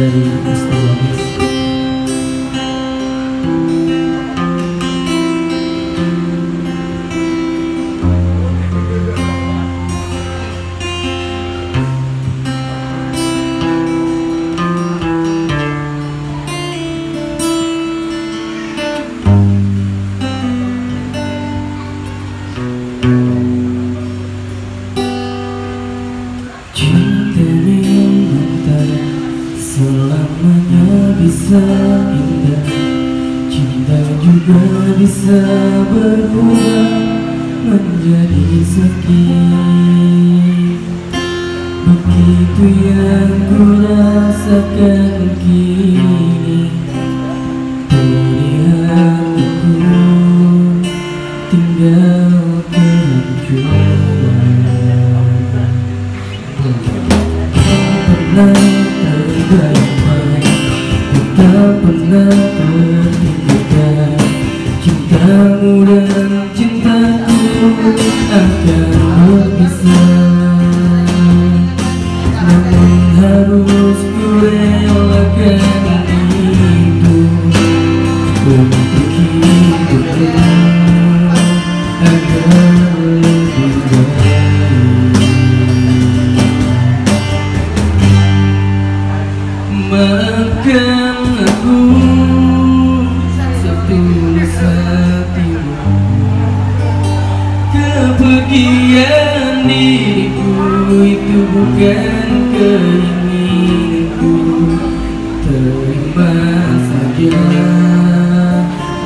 very nostalgic. thank bisa indah. Cinta juga bisa berubah menjadi sakit Begitu yang ku rasakan kini Terlihat aku tinggal kehancuran Pernah Tak pernah terpikirkan Cintamu dan cintaku akan berpisah. Namun harus Maafkan aku setulus hatimu Kepergian diriku itu bukan keinginanku. Terima saja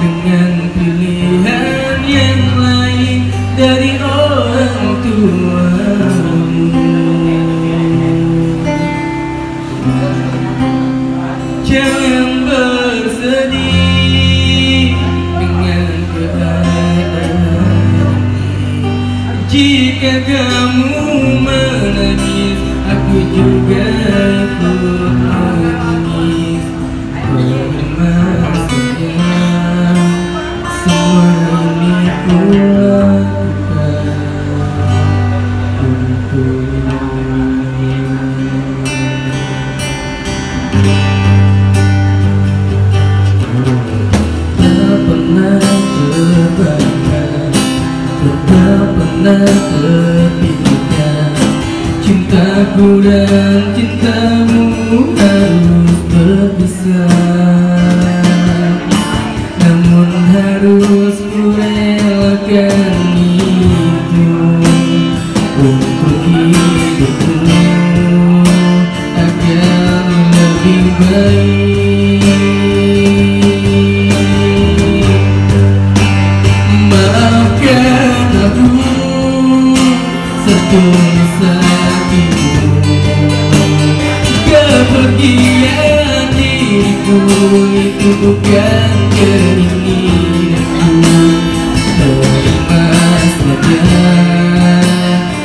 dengan pilihan yang lain dari orang tuamu kamu menangis. Aku juga pernah terpikirkan Cintaku dan cintamu harus berpisah Namun harus ku relakan Kepergian diriku itu bukan keinginanku. Terima saja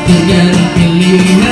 dengan pilihan